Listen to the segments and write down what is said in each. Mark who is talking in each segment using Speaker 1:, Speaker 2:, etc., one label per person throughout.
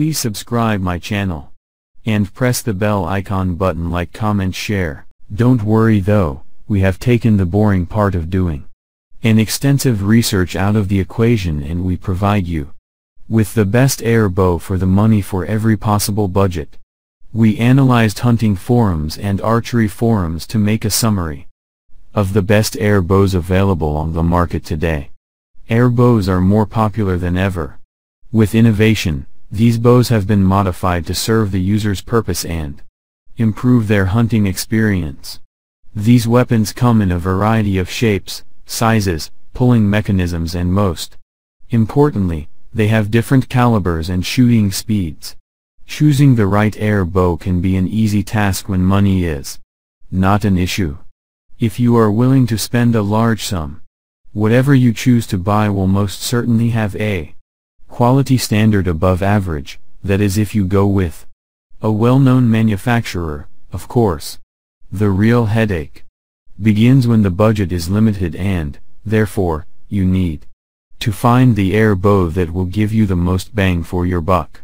Speaker 1: Please subscribe my channel. And press the bell icon button like comment share. Don't worry though, we have taken the boring part of doing an extensive research out of the equation and we provide you with the best air bow for the money for every possible budget. We analyzed hunting forums and archery forums to make a summary of the best air bows available on the market today. Air bows are more popular than ever. With innovation, these bows have been modified to serve the user's purpose and improve their hunting experience. These weapons come in a variety of shapes, sizes, pulling mechanisms and most importantly, they have different calibers and shooting speeds. Choosing the right air bow can be an easy task when money is not an issue. If you are willing to spend a large sum, whatever you choose to buy will most certainly have a quality standard above average, that is if you go with a well-known manufacturer, of course. The real headache begins when the budget is limited and, therefore, you need to find the air bow that will give you the most bang for your buck.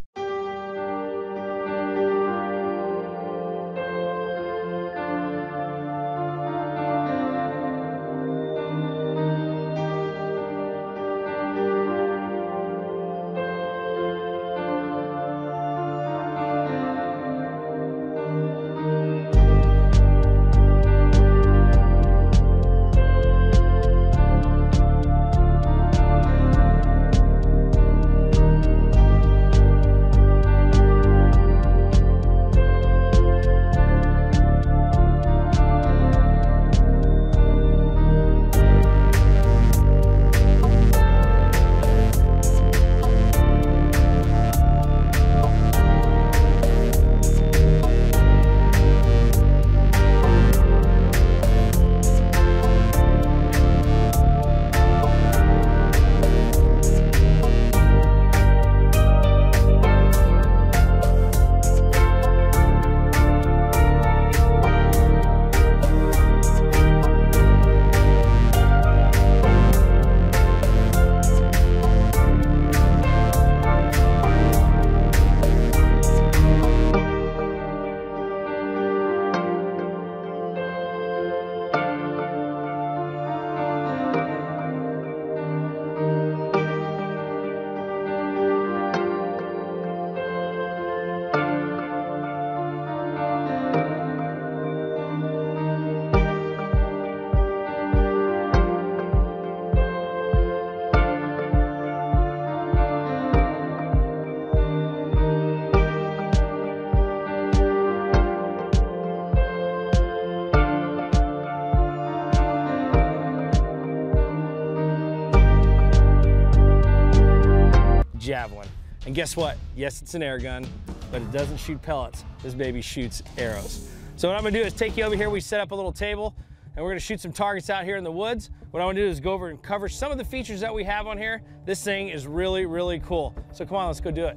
Speaker 2: Guess what? Yes, it's an air gun, but it doesn't shoot pellets. This baby shoots arrows. So what I'm gonna do is take you over here, we set up a little table, and we're gonna shoot some targets out here in the woods. What I wanna do is go over and cover some of the features that we have on here. This thing is really, really cool. So come on, let's go do it.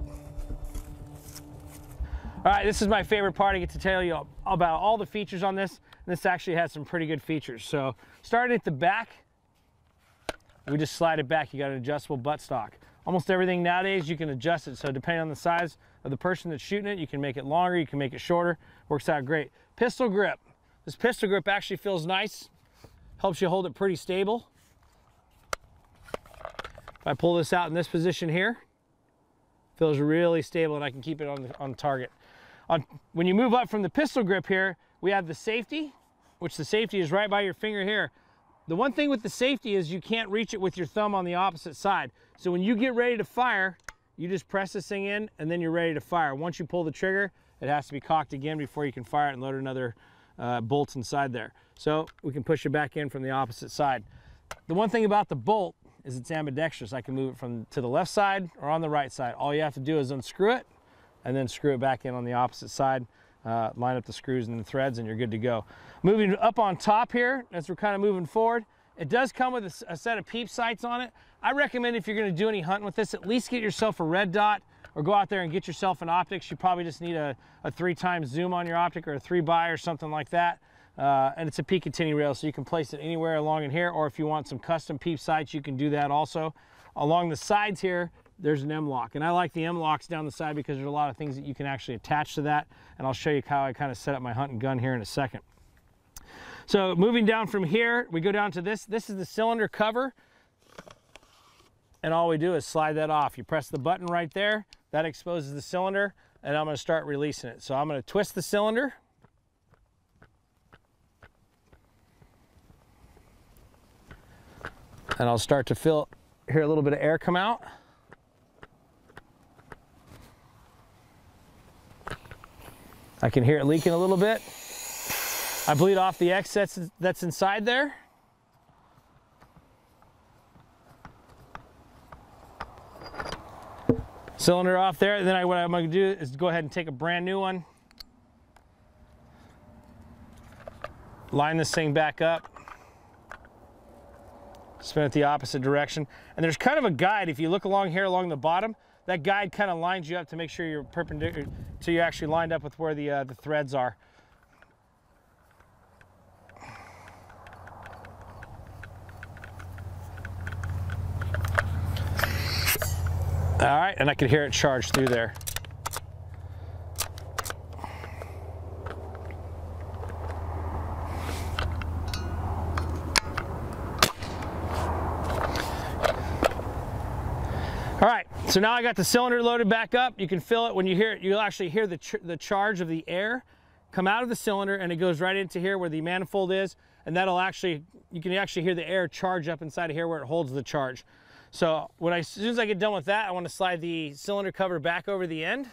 Speaker 2: All right, this is my favorite part. I get to tell you about all the features on this. This actually has some pretty good features. So starting at the back, we just slide it back. You got an adjustable buttstock. Almost everything nowadays, you can adjust it. So depending on the size of the person that's shooting it, you can make it longer, you can make it shorter. Works out great. Pistol grip. This pistol grip actually feels nice. Helps you hold it pretty stable. If I pull this out in this position here, feels really stable and I can keep it on the, on target. On, when you move up from the pistol grip here, we have the safety, which the safety is right by your finger here. The one thing with the safety is you can't reach it with your thumb on the opposite side. So when you get ready to fire, you just press this thing in and then you're ready to fire. Once you pull the trigger, it has to be cocked again before you can fire it and load another uh, inside there. So we can push it back in from the opposite side. The one thing about the bolt is it's ambidextrous. I can move it from to the left side or on the right side. All you have to do is unscrew it and then screw it back in on the opposite side uh, line up the screws and the threads and you're good to go. Moving up on top here, as we're kind of moving forward, it does come with a, a set of peep sights on it. I recommend if you're gonna do any hunting with this, at least get yourself a red dot or go out there and get yourself an optics. You probably just need a, a three times zoom on your optic or a three by or something like that. Uh, and it's a Picatinny rail, so you can place it anywhere along in here, or if you want some custom peep sights, you can do that also. Along the sides here, there's an M-LOK. And I like the M-LOKs down the side because there's a lot of things that you can actually attach to that. And I'll show you how I kind of set up my hunting gun here in a second. So moving down from here, we go down to this. This is the cylinder cover. And all we do is slide that off. You press the button right there, that exposes the cylinder, and I'm gonna start releasing it. So I'm gonna twist the cylinder. And I'll start to feel, hear a little bit of air come out. I can hear it leaking a little bit. I bleed off the excess that's inside there. Cylinder off there. Then I, what I'm to do is go ahead and take a brand new one. Line this thing back up. Spin it the opposite direction. And there's kind of a guide. If you look along here along the bottom, that guide kind of lines you up to make sure you're perpendicular, so you're actually lined up with where the, uh, the threads are. All right, and I can hear it charge through there. All right, so now I got the cylinder loaded back up. You can feel it when you hear it. You'll actually hear the, ch the charge of the air come out of the cylinder and it goes right into here where the manifold is. And that'll actually, you can actually hear the air charge up inside of here where it holds the charge. So when I, as soon as I get done with that, I want to slide the cylinder cover back over the end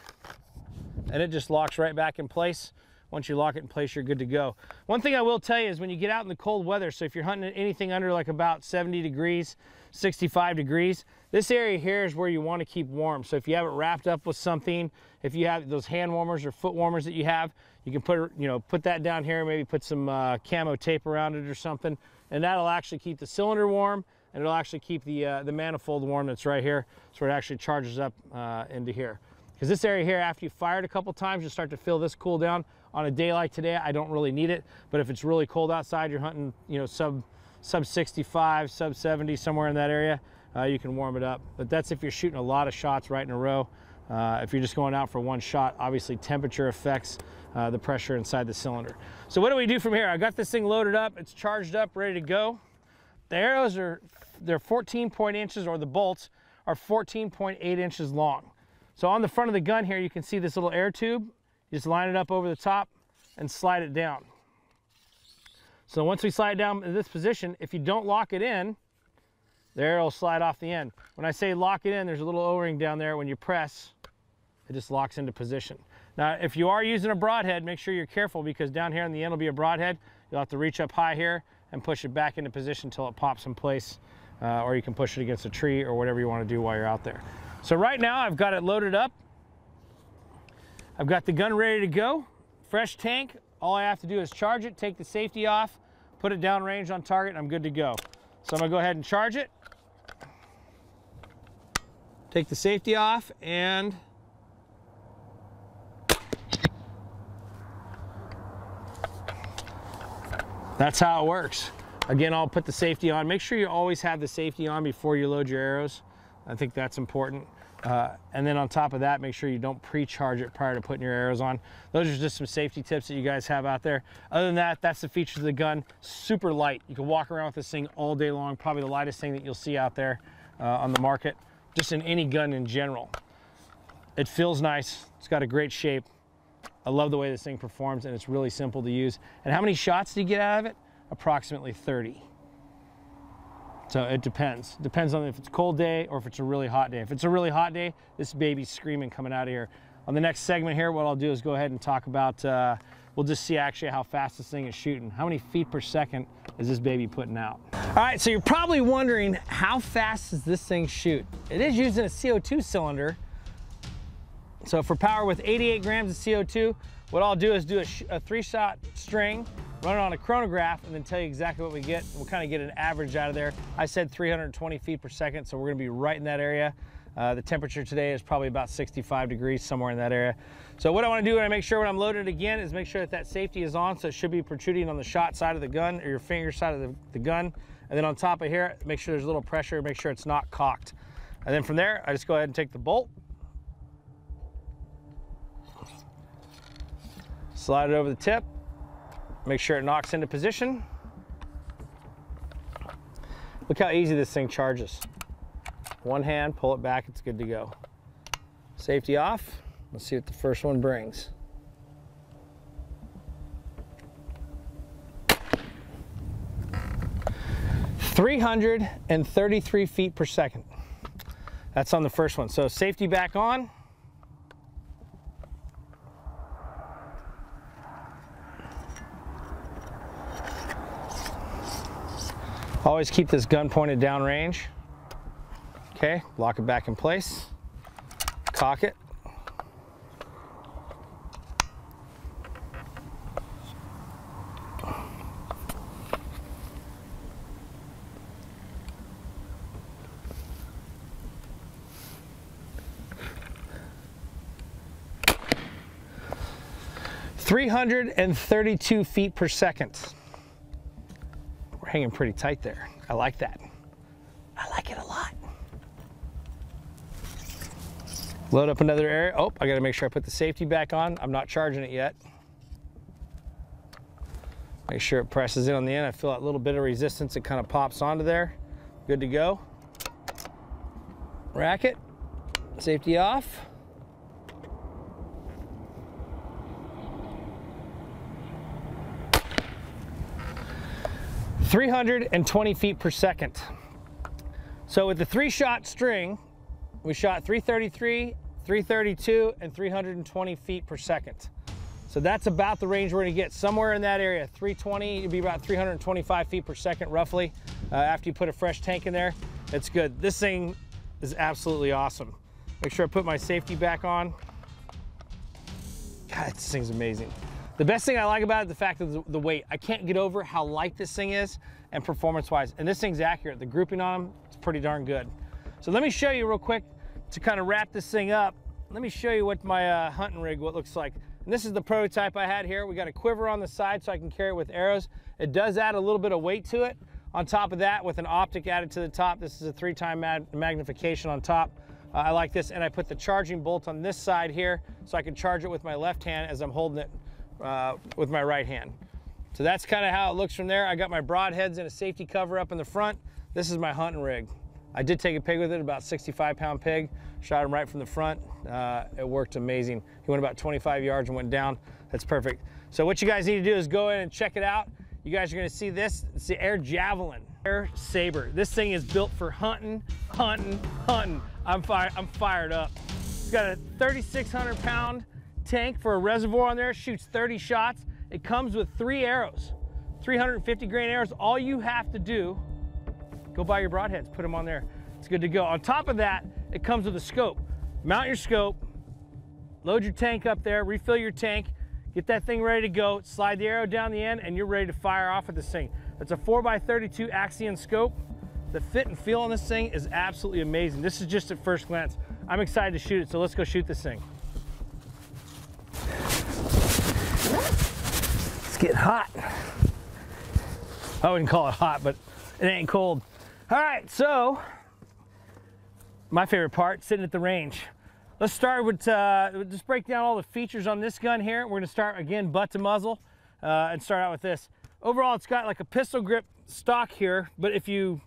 Speaker 2: and it just locks right back in place. Once you lock it in place, you're good to go. One thing I will tell you is when you get out in the cold weather, so if you're hunting anything under like about 70 degrees, 65 degrees, this area here is where you want to keep warm. So if you have it wrapped up with something, if you have those hand warmers or foot warmers that you have, you can put, you know, put that down here, maybe put some uh, camo tape around it or something, and that'll actually keep the cylinder warm and it'll actually keep the, uh, the manifold warm that's right here. So it actually charges up uh, into here. Because this area here, after you fire it a couple times, you'll start to feel this cool down. On a day like today, I don't really need it, but if it's really cold outside, you're hunting, you know, sub, sub 65, sub 70, somewhere in that area, uh, you can warm it up. But that's if you're shooting a lot of shots right in a row. Uh, if you're just going out for one shot, obviously temperature affects uh, the pressure inside the cylinder. So what do we do from here? I got this thing loaded up, it's charged up, ready to go. The arrows are, they're 14 point inches, or the bolts are 14.8 inches long. So on the front of the gun here, you can see this little air tube. You just line it up over the top and slide it down. So once we slide down in this position, if you don't lock it in, the arrow will slide off the end. When I say lock it in, there's a little O-ring down there. When you press, it just locks into position. Now, if you are using a broadhead, make sure you're careful because down here in the end will be a broadhead. You'll have to reach up high here and push it back into position until it pops in place, uh, or you can push it against a tree or whatever you want to do while you're out there. So right now I've got it loaded up. I've got the gun ready to go. Fresh tank. All I have to do is charge it, take the safety off, put it down range on target, and I'm good to go. So I'm gonna go ahead and charge it. Take the safety off and that's how it works. Again, I'll put the safety on. Make sure you always have the safety on before you load your arrows. I think that's important. Uh, and then on top of that, make sure you don't pre-charge it prior to putting your arrows on. Those are just some safety tips that you guys have out there. Other than that, that's the features of the gun. Super light. You can walk around with this thing all day long. Probably the lightest thing that you'll see out there uh, on the market, just in any gun in general. It feels nice. It's got a great shape. I love the way this thing performs and it's really simple to use. And how many shots do you get out of it? Approximately 30. So it depends. Depends on if it's a cold day or if it's a really hot day. If it's a really hot day, this baby's screaming coming out of here. On the next segment here, what I'll do is go ahead and talk about, uh, we'll just see actually how fast this thing is shooting. How many feet per second is this baby putting out? All right, so you're probably wondering how fast does this thing shoot? It is using a CO2 cylinder. So for power with 88 grams of CO2, what I'll do is do a, a three shot string run it on a chronograph and then tell you exactly what we get. We'll kind of get an average out of there. I said 320 feet per second, so we're gonna be right in that area. Uh, the temperature today is probably about 65 degrees, somewhere in that area. So what I wanna do when I make sure when I'm loaded again is make sure that that safety is on, so it should be protruding on the shot side of the gun or your finger side of the, the gun. And then on top of here, make sure there's a little pressure, make sure it's not cocked. And then from there, I just go ahead and take the bolt, slide it over the tip, make sure it knocks into position. Look how easy this thing charges. One hand, pull it back, it's good to go. Safety off. Let's see what the first one brings. Three hundred and thirty-three feet per second. That's on the first one. So safety back on. Always keep this gun pointed down range. Okay, lock it back in place. Cock it. Three hundred and thirty-two feet per second. We're hanging pretty tight there. I like that. I like it a lot. Load up another area. Oh, I gotta make sure I put the safety back on. I'm not charging it yet. Make sure it presses in on the end. I feel that little bit of resistance. It kind of pops onto there. Good to go. Rack it. Safety off. Three hundred and twenty feet per second. So with the three shot string, we shot 333, 332, and 320 feet per second. So that's about the range we're gonna get, somewhere in that area. 320, it'd be about 325 feet per second roughly. Uh, after you put a fresh tank in there, it's good. This thing is absolutely awesome. Make sure I put my safety back on. God, this thing's amazing. The best thing I like about it, the fact of the, weight. I can't get over how light this thing is and performance-wise. And this thing's accurate. The grouping on them, it's pretty darn good. So let me show you real quick to kind of wrap this thing up. Let me show you what my uh, hunting rig, what looks like. And this is the prototype I had here. We got a quiver on the side so I can carry it with arrows. It does add a little bit of weight to it. On top of that, with an optic added to the top, this is a three-time mag magnification on top. Uh, I like this, and I put the charging bolt on this side here so I can charge it with my left hand as I'm holding it uh, with my right hand. So that's kind of how it looks from there. I got my broadheads and a safety cover up in the front. This is my hunting rig. I did take a pig with it, about 65 pound pig. Shot him right from the front. Uh, it worked amazing. He went about 25 yards and went down. That's perfect. So what you guys need to do is go in and check it out. You guys are gonna see this. It's the Air Javelin, Air Saber. This thing is built for hunting, hunting, hunting. I'm, fire I'm fired up. It's got a 3,600 pound tank for a reservoir on there, shoots 30 shots. It comes with three arrows, 350 grain arrows. All you have to do, go buy your broadheads, put them on there. It's good to go. On top of that, it comes with a scope. Mount your scope, load your tank up there, refill your tank, get that thing ready to go, slide the arrow down the end, and you're ready to fire off with this thing. It's a 4x32 Axeon scope. The fit and feel on this thing is absolutely amazing. This is just at first glance. I'm excited to shoot it, so let's go shoot this thing. It's getting hot. I wouldn't call it hot, but it ain't cold. All right, so my favorite part, sitting at the range. Let's start with, uh, just break down all the features on this gun here. We're gonna start again, butt to muzzle, uh, and start out with this. Overall, it's got like a pistol grip stock here, but if you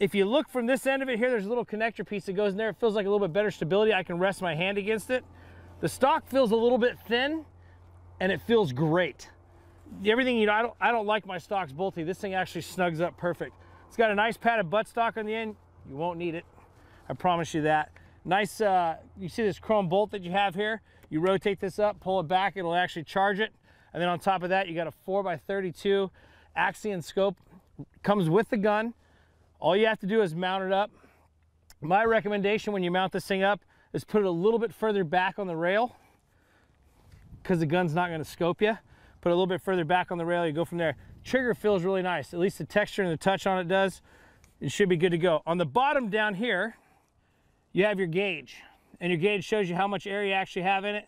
Speaker 2: if you look from this end of it here, there's a little connector piece that goes in there. It feels like a little bit better stability. I can rest my hand against it. The stock feels a little bit thin, and it feels great. Everything, you know, I don't, I don't like my stocks bolty. This thing actually snugs up perfect. It's got a nice padded buttstock on the end. You won't need it. I promise you that. Nice, uh, you see this chrome bolt that you have here? You rotate this up, pull it back, it'll actually charge it. And then on top of that, you got a 4x32 Axeon scope. Comes with the gun. All you have to do is mount it up. My recommendation when you mount this thing up is put it a little bit further back on the rail because the gun's not going to scope you. Put a little bit further back on the rail, you go from there. Trigger feels really nice. At least the texture and the touch on it does. It should be good to go. On the bottom down here, you have your gauge. And your gauge shows you how much air you actually have in it.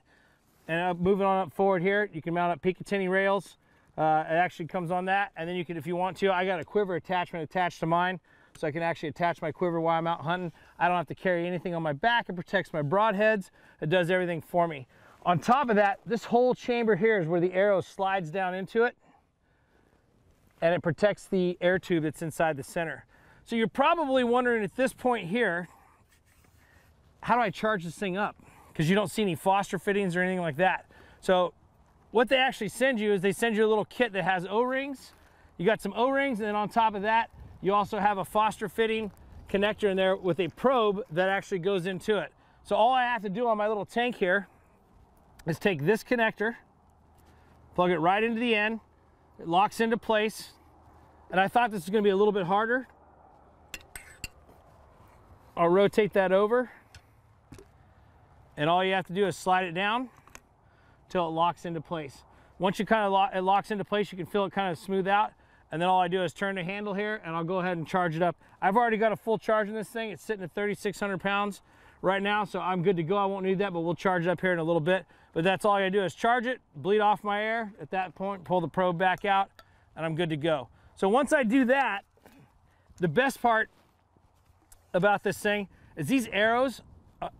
Speaker 2: And uh, moving on up forward here, you can mount up Picatinny rails. Uh, it actually comes on that. And then you can, if you want to, I got a quiver attachment attached to mine. So I can actually attach my quiver while I'm out hunting. I don't have to carry anything on my back. It protects my broadheads. It does everything for me. On top of that, this whole chamber here is where the arrow slides down into it and it protects the air tube that's inside the center. So you're probably wondering at this point here, how do I charge this thing up? Because you don't see any Foster fittings or anything like that. So what they actually send you is they send you a little kit that has O-rings. You got some O-rings and then on top of that, you also have a Foster fitting connector in there with a probe that actually goes into it. So all I have to do on my little tank here is take this connector, plug it right into the end, it locks into place, and I thought this was gonna be a little bit harder. I'll rotate that over, and all you have to do is slide it down until it locks into place. Once you kind of lock, it locks into place, you can feel it kind of smooth out, and then all I do is turn the handle here, and I'll go ahead and charge it up. I've already got a full charge in this thing. It's sitting at 3,600 pounds right now, so I'm good to go. I won't need that, but we'll charge it up here in a little bit. But that's all I gotta do is charge it, bleed off my air. At that point, pull the probe back out, and I'm good to go. So once I do that, the best part about this thing is these arrows,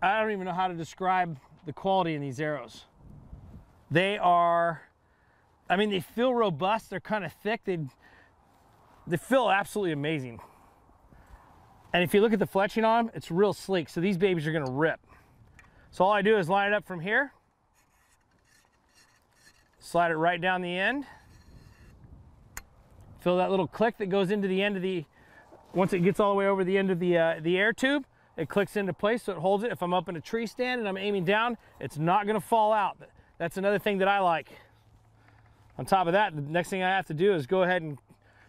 Speaker 2: I don't even know how to describe the quality in these arrows. They are, I mean, they feel robust. They're kind of thick. They, they feel absolutely amazing. And if you look at the fletching on them, it's real sleek. So these babies are gonna rip. So all I do is line it up from here, slide it right down the end, feel that little click that goes into the end of the, once it gets all the way over the end of the, uh, the air tube, it clicks into place so it holds it. If I'm up in a tree stand and I'm aiming down, it's not gonna fall out. That's another thing that I like. On top of that, the next thing I have to do is go ahead and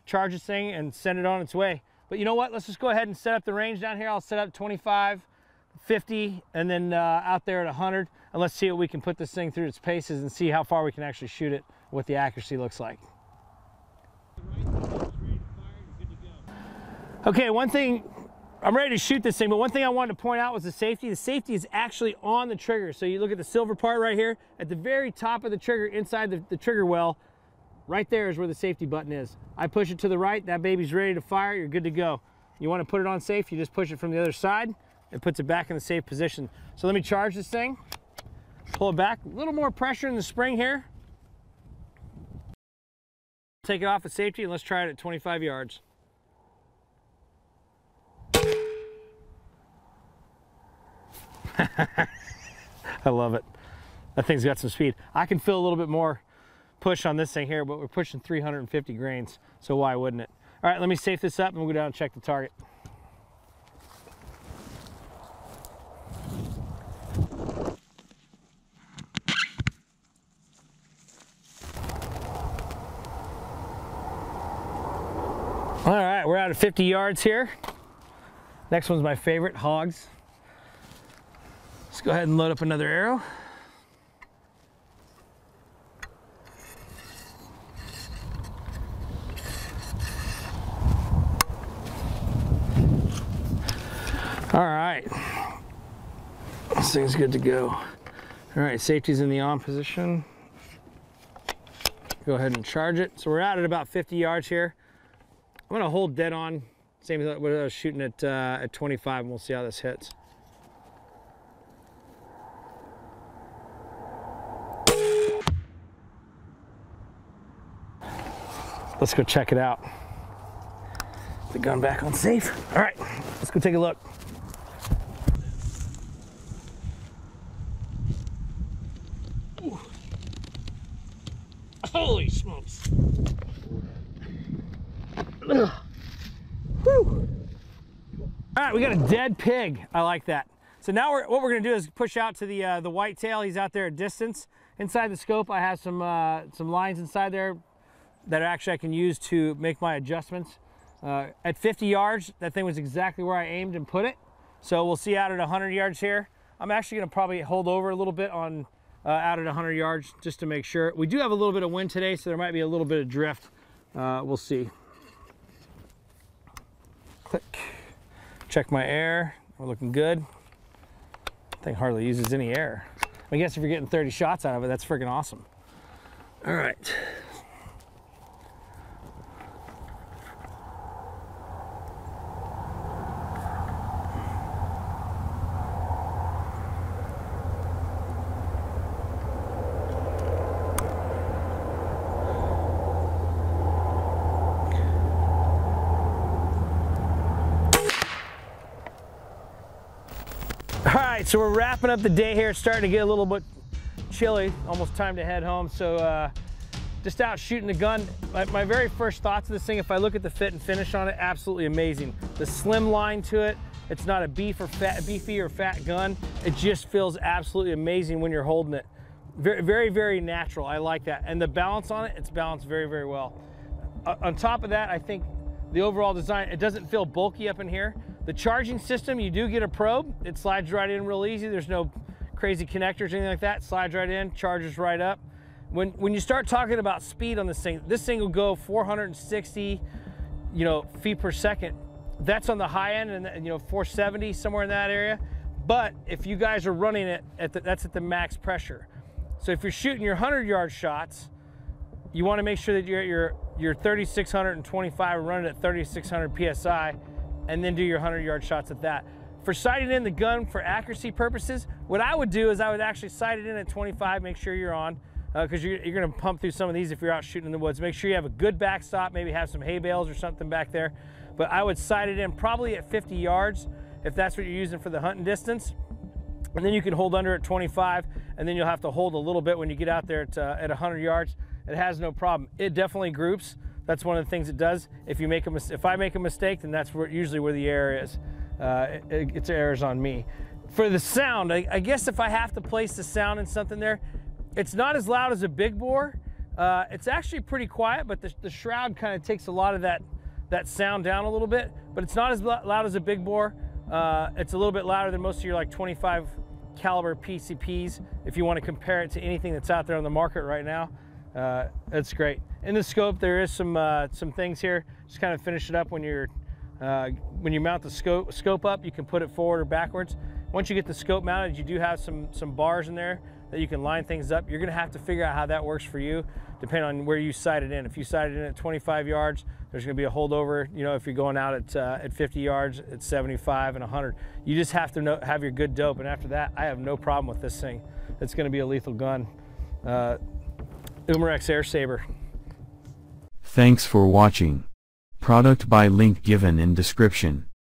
Speaker 2: charge this thing and send it on its way. But you know what? Let's just go ahead and set up the range down here. I'll set up 25, 50, and then uh, out there at 100. And let's see what we can put this thing through its paces and see how far we can actually shoot it, what the accuracy looks like. Okay, one thing, I'm ready to shoot this thing, but one thing I wanted to point out was the safety. The safety is actually on the trigger. So you look at the silver part right here, at the very top of the trigger, inside the, the trigger well, right there is where the safety button is. I push it to the right, that baby's ready to fire, you're good to go. You wanna put it on safe, you just push it from the other side, it puts it back in the safe position. So let me charge this thing, pull it back, a little more pressure in the spring here. Take it off at safety and let's try it at 25 yards. I love it. That thing's got some speed. I can feel a little bit more push on this thing here, but we're pushing 350 grains, so why wouldn't it? All right, let me safe this up and we'll go down and check the target. All right, we're out at 50 yards here. Next one's my favorite, hogs. Let's go ahead and load up another arrow. All right, this thing's good to go. All right, safety's in the on position. Go ahead and charge it. So we're out at about 50 yards here. I'm gonna hold dead on, same as what I was shooting at, uh, at 25, and we'll see how this hits. Let's go check it out. The gun back on safe. All right, let's go take a look. Holy smokes. Whew. All right, we got a dead pig. I like that. So now we're, what we're gonna do is push out to the uh, the white tail. He's out there at distance. Inside the scope, I have some uh, some lines inside there that actually I can use to make my adjustments. Uh, at 50 yards, that thing was exactly where I aimed and put it. So we'll see out at 100 yards here. I'm actually gonna probably hold over a little bit on uh, out at 100 yards just to make sure. We do have a little bit of wind today, so there might be a little bit of drift. Uh, we'll see. Click. Check my air. We're looking good. Thing hardly uses any air. I guess if you're getting 30 shots out of it, that's freaking awesome. All right. All right, so we're wrapping up the day here. It's starting to get a little bit chilly, almost time to head home. So uh, just out shooting the gun. My, my, very first thoughts of this thing, if I look at the fit and finish on it, absolutely amazing. The slim line to it, it's not a beef or fat, beefy or fat gun. It just feels absolutely amazing when you're holding it. Very, very, very natural. I like that. And the balance on it, it's balanced very, very well. Uh, on top of that, I think the overall design, it doesn't feel bulky up in here. The charging system, you do get a probe. It slides right in real easy. There's no crazy connectors or anything like that. Slides right in, charges right up. When, when you start talking about speed on this thing, this thing will go 460 you know, feet per second. That's on the high end and you know, 470, somewhere in that area. But if you guys are running it, at the, that's at the max pressure. So if you're shooting your 100 yard shots, you want to make sure that you're at your, your 3625 running at 3600 PSI and then do your 100 yard shots at that. For sighting in the gun for accuracy purposes, what I would do is I would actually sight it in at 25, make sure you're on, because uh, you're, you're gonna pump through some of these if you're out shooting in the woods. Make sure you have a good backstop, maybe have some hay bales or something back there. But I would sight it in probably at 50 yards if that's what you're using for the hunting distance. And then you can hold under at 25, and then you'll have to hold a little bit when you get out there at, uh, at 100 yards. It has no problem. It definitely groups. That's one of the things it does. If you make a mis- if I make a mistake, then that's where, usually where the error is. Uh, it, it's errors on me. For the sound, I, I, guess if I have to place the sound in something there, it's not as loud as a big bore. Uh, it's actually pretty quiet, but the, the shroud kind of takes a lot of that that sound down a little bit. But it's not as loud as a big bore. Uh, it's a little bit louder than most of your like 25 caliber PCPs. If you want to compare it to anything that's out there on the market right now, uh, it's great. In the scope, there is some uh, some things here. Just kind of finish it up when you're uh, when you mount the scope scope up. You can put it forward or backwards. Once you get the scope mounted, you do have some some bars in there that you can line things up. You're gonna have to figure out how that works for you, depending on where you sight it in. If you sight it in at 25 yards, there's gonna be a holdover. You know, if you're going out at uh, at 50 yards, at 75 and 100, you just have to know, have your good dope. And after that, I have no problem with this thing. It's gonna be a lethal gun. Uh, Umarex Air Saber.
Speaker 1: Thanks for watching. Product by link given in description.